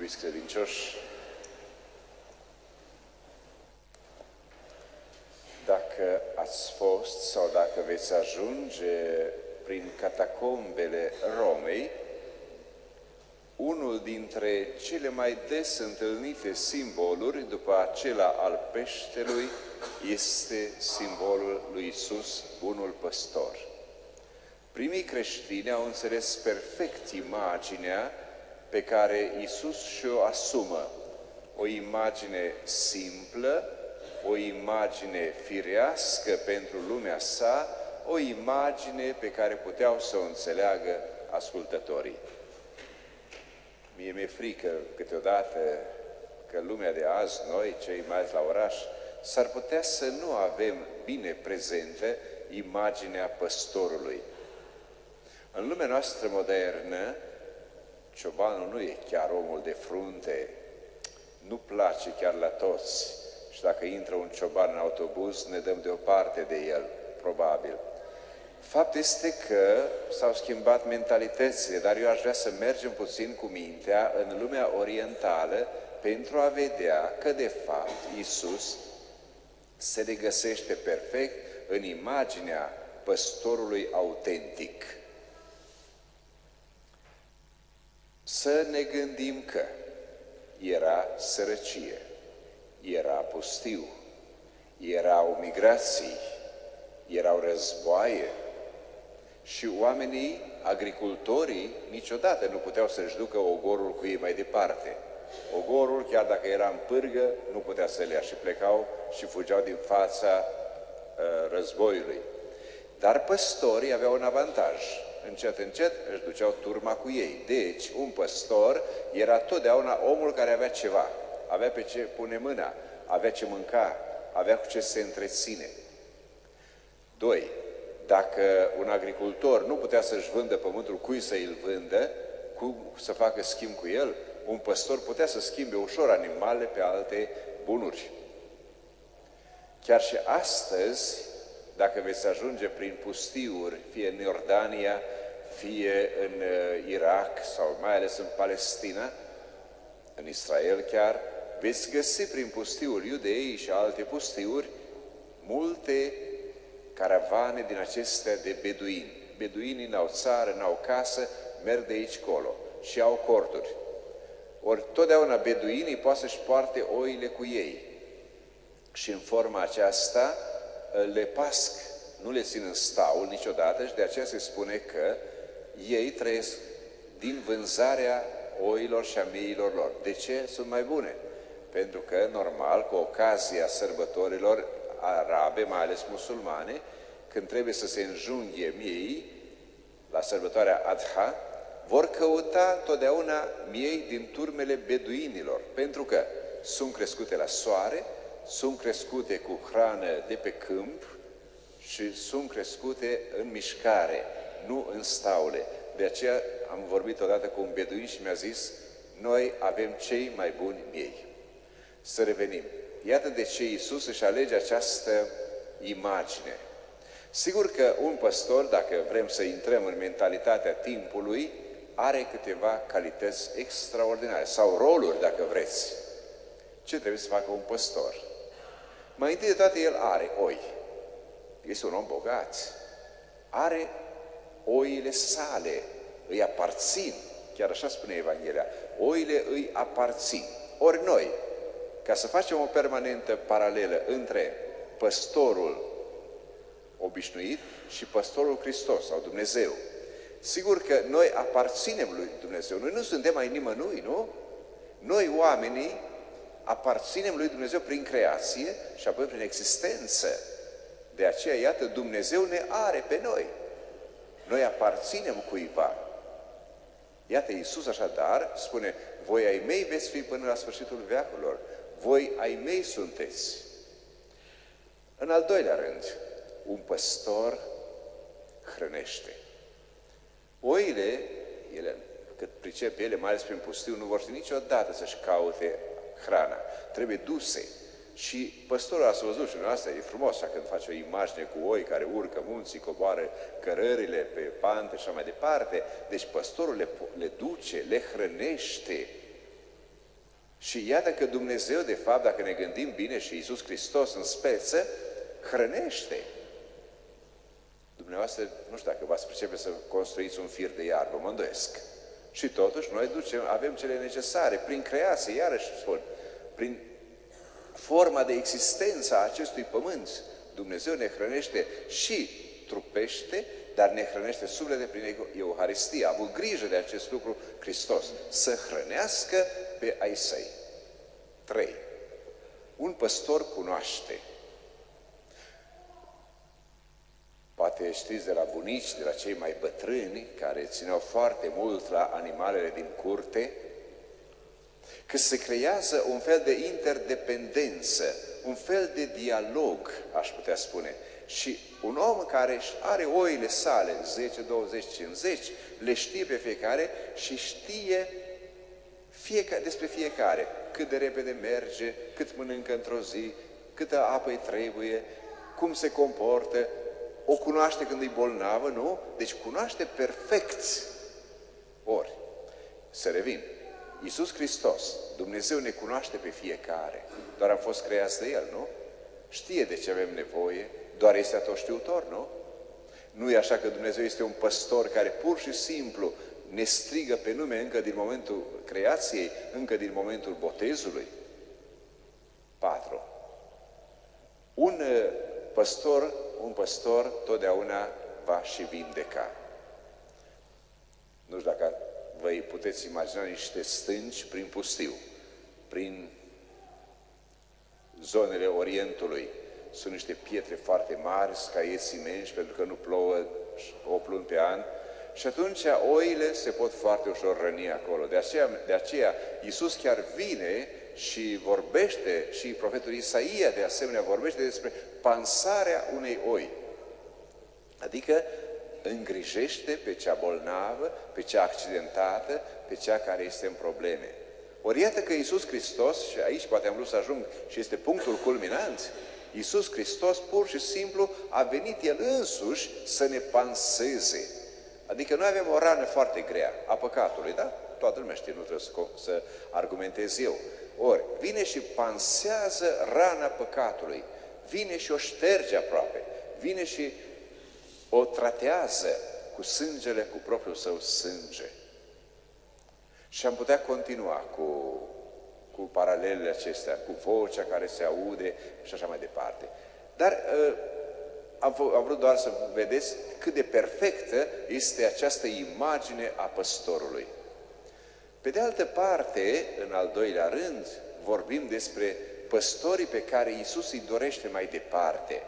Iubiți credincioși, dacă ați fost sau dacă veți ajunge prin catacombele Romei, unul dintre cele mai des întâlnite simboluri după acela al peștelui este simbolul lui Isus, bunul păstor. Primii creștini au înțeles perfect imaginea pe care Isus și-o asumă. O imagine simplă, o imagine firească pentru lumea sa, o imagine pe care puteau să o înțeleagă ascultătorii. Mie mi-e frică câteodată că lumea de azi, noi, cei mai la oraș, s-ar putea să nu avem bine prezente imaginea păstorului. În lumea noastră modernă, ciobanul nu e chiar omul de frunte, nu place chiar la toți. Și dacă intră un cioban în autobuz, ne dăm deoparte de el, probabil. Fapt este că s-au schimbat mentalitățile, dar eu aș vrea să mergem puțin cu mintea în lumea orientală pentru a vedea că, de fapt, Isus se regăsește perfect în imaginea păstorului autentic. Să ne gândim că era sărăcie, era pustiu, erau migrații, erau războaie, și oamenii, agricultorii, niciodată nu puteau să-și ducă ogorul cu ei mai departe. Ogorul, chiar dacă era în pârgă, nu putea să le ia și plecau și fugeau din fața uh, războiului. Dar păstorii aveau un avantaj. Încet, încet își duceau turma cu ei. Deci, un păstor era totdeauna omul care avea ceva. Avea pe ce pune mâna, avea ce mânca, avea cu ce se întreține. Doi, dacă un agricultor nu putea să-și vândă pământul, cui să îl vândă, cum să facă schimb cu el, un păstor putea să schimbe ușor animale pe alte bunuri. Chiar și astăzi, dacă veți ajunge prin pustiuri, fie în Iordania, fie în uh, Irak sau mai ales în Palestina, în Israel chiar, veți găsi prin pustiuri iudeii și alte pustiuri multe caravane din acestea de beduini. Beduinii n-au țară, n-au casă, merg de aici colo și au corturi. Ori totdeauna beduinii poate să-și poarte oile cu ei. Și în forma aceasta le pasc, nu le țin în staul niciodată și de aceea se spune că ei trăiesc din vânzarea oilor și a miilor lor. De ce sunt mai bune? Pentru că, normal, cu ocazia sărbătorilor, arabe, mai ales musulmane, când trebuie să se înjunghe miei, la sărbătoarea Adha, vor căuta totdeauna miei din turmele beduinilor, pentru că sunt crescute la soare, sunt crescute cu hrană de pe câmp și sunt crescute în mișcare, nu în staule. De aceea am vorbit odată cu un beduin și mi-a zis, noi avem cei mai buni miei. Să revenim. Iată de ce Iisus își alege această imagine. Sigur că un păstor, dacă vrem să intrăm în mentalitatea timpului, are câteva calități extraordinare, sau roluri, dacă vreți. Ce trebuie să facă un păstor? Mai întâi de toate, el are oi. Este un om bogat. Are oile sale, îi aparțin. Chiar așa spune Evanghelia. Oile îi aparțin. Ori noi, ca să facem o permanentă paralelă între păstorul obișnuit și păstorul Hristos sau Dumnezeu. Sigur că noi aparținem lui Dumnezeu. Noi nu suntem mai nimănui, nu? Noi, oamenii, aparținem lui Dumnezeu prin creație și apoi prin existență. De aceea, iată, Dumnezeu ne are pe noi. Noi aparținem cuiva. Iată, Iisus așadar spune, voi ai mei veți fi până la sfârșitul veacurilor voi ai mei sunteți. În al doilea rând, un păstor hrănește. Oile, ele, cât pricep ele, mai ales prin pustiu, nu vor fi niciodată să-și caute hrana. Trebuie duse. Și păstorul a văzut și asta e frumos, așa când face o imagine cu oi care urcă munții, coboară cărările pe pante și așa mai departe. Deci păstorul le, le duce, le hrănește Și iată că Dumnezeu, de fapt, dacă ne gândim bine și Iisus Hristos în speță, hrănește. Dumneavoastră, nu știu dacă v-ați pricepe să construiți un fir de iarbă, mă îndoiesc. Și totuși noi ducem, avem cele necesare, prin creație, iarăși spun, prin forma de existență a acestui pământ. Dumnezeu ne hrănește și trupește, dar ne hrănește suflete prin Euharistie. A avut grijă de acest lucru Hristos, să hrănească pe ai săi. 3. Un păstor cunoaște. Poate știți de la bunici, de la cei mai bătrâni, care țineau foarte mult la animalele din curte, că se creează un fel de interdependență, un fel de dialog, aș putea spune. Și un om care are oile sale, 10, 20, 50, le știe pe fiecare și știe fiecare, despre fiecare, cât de repede merge, cât mănâncă într-o zi, câtă apă îi trebuie, cum se comportă, o cunoaște când e bolnavă, nu? Deci cunoaște perfect. Ori, să revin, Iisus Hristos, Dumnezeu ne cunoaște pe fiecare, doar am fost creați de El, nu? Știe de ce avem nevoie, doar este atotștiutor, nu? Nu e așa că Dumnezeu este un păstor care pur și simplu ne strigă pe nume încă din momentul creației, încă din momentul botezului? 4. Un uh, păstor, un păstor totdeauna va și vindeca. Nu știu dacă vă puteți imagina niște stânci prin pustiu, prin zonele Orientului. Sunt niște pietre foarte mari, scaieți imensi, pentru că nu plouă o luni pe an, și atunci oile se pot foarte ușor răni acolo. De aceea, de aceea Iisus chiar vine și vorbește, și profetul Isaia de asemenea vorbește despre pansarea unei oi. Adică îngrijește pe cea bolnavă, pe cea accidentată, pe cea care este în probleme. Ori iată că Iisus Hristos, și aici poate am vrut să ajung și este punctul culminant, Iisus Hristos pur și simplu a venit El însuși să ne panseze. Adică noi avem o rană foarte grea a păcatului, da? Toată lumea știe, nu trebuie să, să argumentez eu. Ori, vine și pansează rana păcatului, vine și o șterge aproape, vine și o tratează cu sângele, cu propriul său sânge. Și am putea continua cu, cu paralelele acestea, cu vocea care se aude și așa mai departe. Dar uh, am, am vrut doar să vedeți cât de perfectă este această imagine a păstorului. Pe de altă parte, în al doilea rând, vorbim despre păstorii pe care Iisus îi dorește mai departe.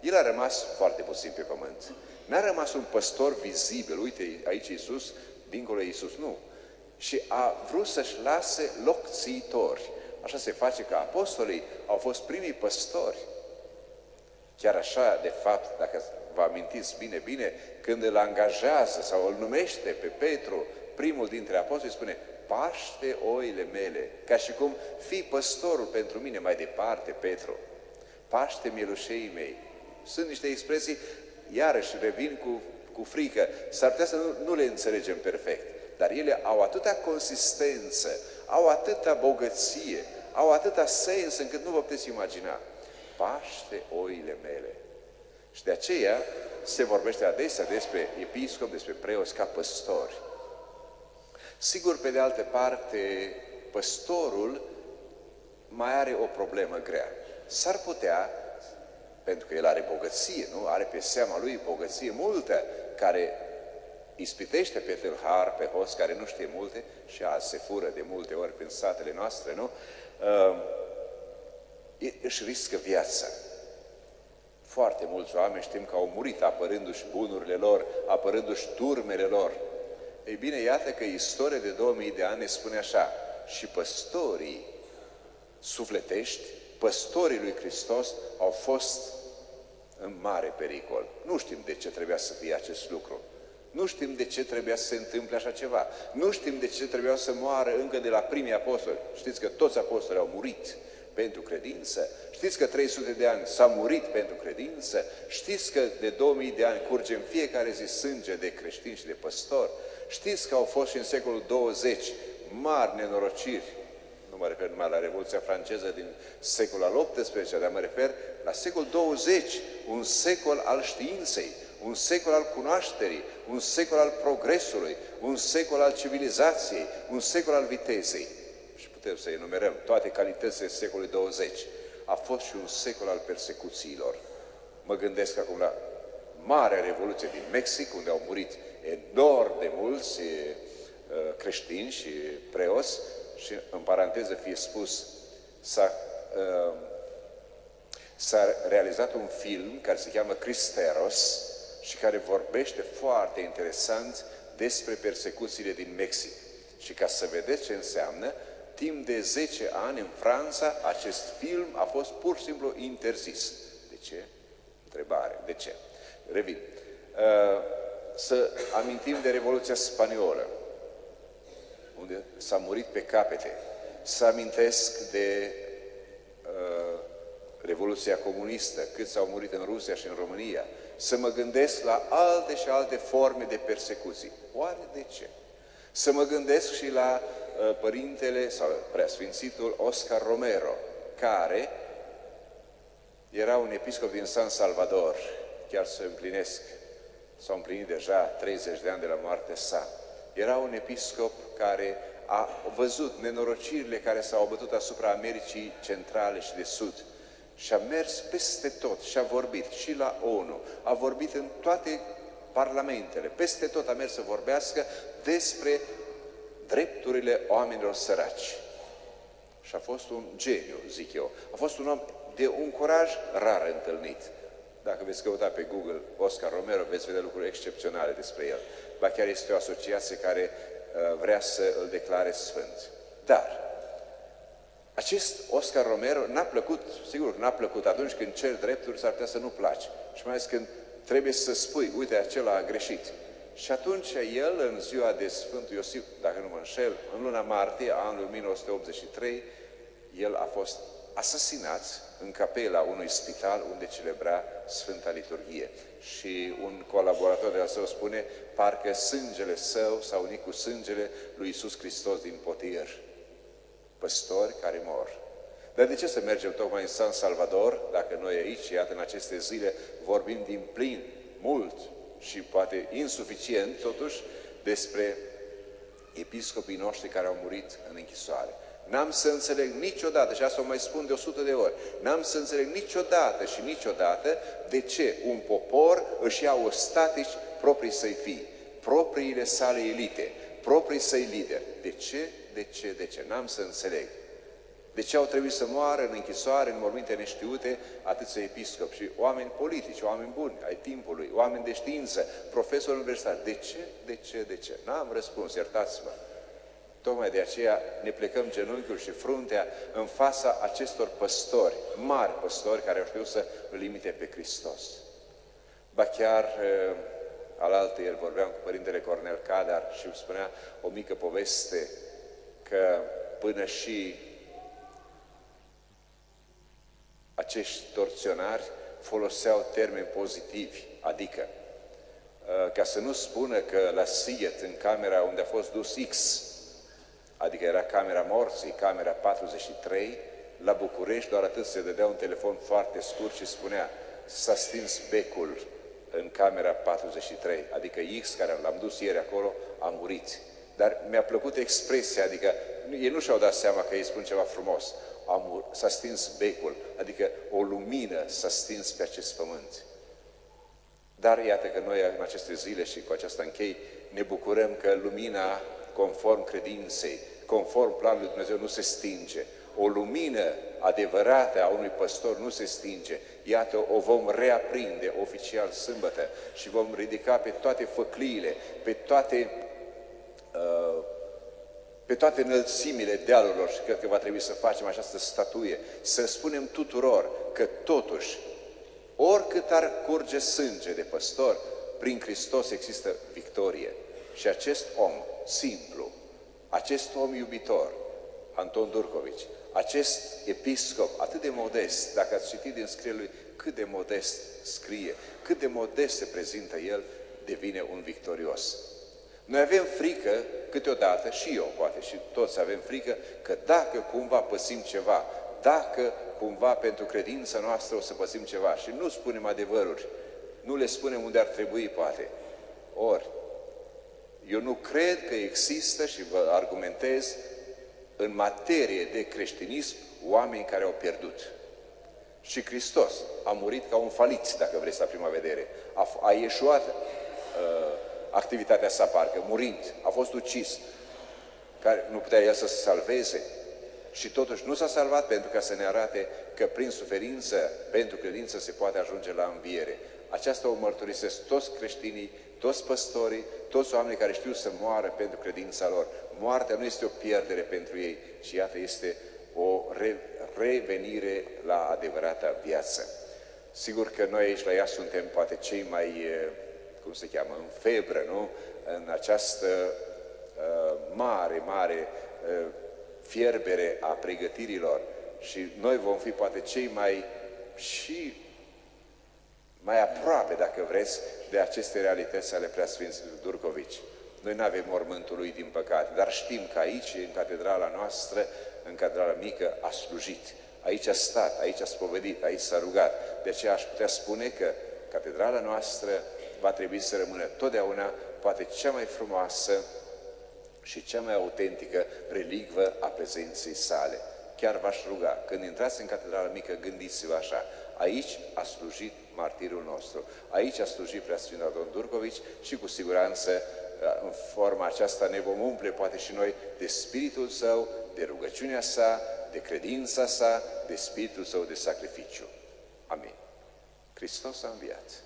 El a rămas foarte puțin pe pământ. N-a rămas un păstor vizibil. Uite, aici Iisus, dincolo Iisus, nu. Și a vrut să-și lase loc țiitori. Așa se face că apostolii au fost primii păstori. Chiar așa, de fapt, dacă vă amintiți bine, bine, când îl angajează sau îl numește pe Petru, primul dintre apostoli, spune, paște oile mele, ca și cum fii păstorul pentru mine mai departe, Petru. Paște mielușei mei. Sunt niște expresii, iarăși revin cu, cu frică, s-ar putea să nu, nu le înțelegem perfect, dar ele au atâta consistență, au atâta bogăție, au atâta sens încât nu vă puteți imagina. Paște oile mele. Și de aceea se vorbește adesea despre episcop, despre preoți ca păstori. Sigur, pe de altă parte, păstorul mai are o problemă grea. S-ar putea, pentru că el are bogăție, nu? Are pe seama lui bogăție multă, care ispitește pe tâlhar, pe host care nu știe multe și azi se fură de multe ori prin satele noastre, nu? Uh, își riscă viața. Foarte mulți oameni știm că au murit apărându-și bunurile lor, apărându-și turmele lor. Ei bine, iată că istoria de 2000 de ani ne spune așa, și păstorii sufletești, păstorii lui Hristos au fost în mare pericol. Nu știm de ce trebuia să fie acest lucru. Nu știm de ce trebuia să se întâmple așa ceva. Nu știm de ce trebuia să moară încă de la primii apostoli. Știți că toți apostolii au murit pentru credință. Știți că 300 de ani s-a murit pentru credință. Știți că de 2000 de ani curge în fiecare zi sânge de creștini și de păstori. Știți că au fost și în secolul 20 mari nenorociri. Nu nu mă refer numai la Revoluția franceză din secolul al XVIII, dar mă refer la secolul 20, un secol al științei, un secol al cunoașterii, un secol al progresului, un secol al civilizației, un secol al vitezei. Și putem să enumerăm toate calitățile secolului 20. A fost și un secol al persecuțiilor. Mă gândesc acum la Marea Revoluție din Mexic, unde au murit enorm de mulți creștini și preoți, și în paranteză fie spus, s-a, s-a realizat un film care se cheamă Cristeros, și care vorbește foarte interesant despre persecuțiile din Mexic. Și ca să vedeți ce înseamnă, timp de 10 ani în Franța, acest film a fost pur și simplu interzis. De ce? Întrebare. De ce? Revin. Uh, să amintim de Revoluția Spaniolă, unde s-a murit pe capete. Să amintesc de uh, Revoluția Comunistă, cât s-au murit în Rusia și în România, să mă gândesc la alte și alte forme de persecuții. Oare de ce? Să mă gândesc și la uh, părintele sau preasfințitul Oscar Romero, care era un episcop din San Salvador, chiar să împlinesc, s-au împlinit deja 30 de ani de la moartea sa. Era un episcop care a văzut nenorocirile care s-au bătut asupra Americii Centrale și de Sud, și a mers peste tot și a vorbit și la ONU, a vorbit în toate parlamentele, peste tot a mers să vorbească despre drepturile oamenilor săraci. Și a fost un geniu, zic eu. A fost un om de un curaj rar întâlnit. Dacă veți căuta pe Google Oscar Romero, veți vedea lucruri excepționale despre el. Ba chiar este o asociație care uh, vrea să îl declare sfânt. Dar, acest Oscar Romero n-a plăcut, sigur, n-a plăcut atunci când cer drepturi, s-ar putea să nu place. Și mai ales când trebuie să spui, uite, acela a greșit. Și atunci el, în ziua de Sfântul Iosif, dacă nu mă înșel, în luna martie a anului 1983, el a fost asasinat în capela unui spital unde celebra Sfânta Liturghie. Și un colaborator de al său spune, parcă sângele său s-a unit cu sângele lui Isus Hristos din potier păstori care mor. Dar de ce să mergem tocmai în San Salvador, dacă noi aici, iată, în aceste zile, vorbim din plin, mult și poate insuficient, totuși, despre episcopii noștri care au murit în închisoare. N-am să înțeleg niciodată, și asta o mai spun de o sută de ori, n-am să înțeleg niciodată și niciodată de ce un popor își ia ostatici proprii să-i fii, propriile sale elite, proprii săi lideri. De ce? De ce? De ce? N-am să înțeleg. De ce au trebuit să moară în închisoare, în morminte neștiute, atâția episcopi și oameni politici, oameni buni ai timpului, oameni de știință, profesori universitari. De ce? De ce? De ce? N-am răspuns, iertați-mă. Tocmai de aceea ne plecăm genunchiul și fruntea în fața acestor păstori, mari păstori care au știut să îl limite pe Hristos. Ba chiar eh, alaltă el vorbeam cu Părintele Cornel Cadar și îmi spunea o mică poveste că până și acești torționari foloseau termeni pozitivi, adică uh, ca să nu spună că la Siet, în camera unde a fost dus X, adică era camera morții, camera 43, la București doar atât se dădea un telefon foarte scurt și spunea s-a stins becul în camera 43, adică X, care l-am dus ieri acolo, a murit. Dar mi-a plăcut expresia, adică ei nu și-au dat seama că ei spun ceva frumos. S-a stins becul, adică o lumină s-a stins pe acest pământ. Dar iată că noi în aceste zile și cu aceasta închei ne bucurăm că lumina conform credinței, conform planului Dumnezeu nu se stinge. O lumină adevărată a unui păstor nu se stinge. Iată, o vom reaprinde oficial sâmbătă și vom ridica pe toate făcliile, pe toate Uh, pe toate înălțimile dealurilor și cred că va trebui să facem această statuie, să spunem tuturor că totuși, oricât ar curge sânge de păstor, prin Hristos există victorie. Și acest om simplu, acest om iubitor, Anton Durcovici, acest episcop atât de modest, dacă ați citit din scrierea lui, cât de modest scrie, cât de modest se prezintă el, devine un victorios. Noi avem frică câteodată, și eu poate, și toți avem frică, că dacă cumva păsim ceva, dacă cumva pentru credința noastră o să păsim ceva și nu spunem adevăruri, nu le spunem unde ar trebui, poate. Ori, eu nu cred că există și vă argumentez în materie de creștinism oameni care au pierdut. Și Hristos a murit ca un faliț, dacă vreți, la prima vedere. A, a ieșuat uh, activitatea sa, parcă, murind, a fost ucis. Care nu putea el să se salveze. Și totuși nu s-a salvat pentru ca să ne arate că prin suferință, pentru credință, se poate ajunge la înviere. Aceasta o mărturisesc toți creștinii, toți păstorii, toți oamenii care știu să moară pentru credința lor. Moartea nu este o pierdere pentru ei, ci iată este o re revenire la adevărata viață. Sigur că noi aici la ea suntem poate cei mai, cum se cheamă, în febră, nu? În această uh, mare, mare uh, fierbere a pregătirilor și noi vom fi poate cei mai și mai aproape, dacă vreți, de aceste realități ale Preasfințului Durcovici. Noi nu avem mormântul lui, din păcate, dar știm că aici, în catedrala noastră, în catedrala mică, a slujit. Aici a stat, aici a spovedit, aici s-a rugat. De aceea aș putea spune că catedrala noastră va trebui să rămână totdeauna poate cea mai frumoasă și cea mai autentică relicvă a prezenței sale. Chiar v-aș ruga, când intrați în catedrala mică, gândiți-vă așa, aici a slujit martirul nostru, aici a slujit Preasfânta Don Durcovici și cu siguranță în forma aceasta ne vom umple poate și noi de Spiritul Său, de rugăciunea sa, de credința sa, de Spiritul Său de sacrificiu. Amin. Hristos a înviat.